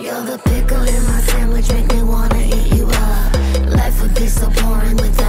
You're the pickle in my sandwich make me wanna eat you up. Life would be so boring without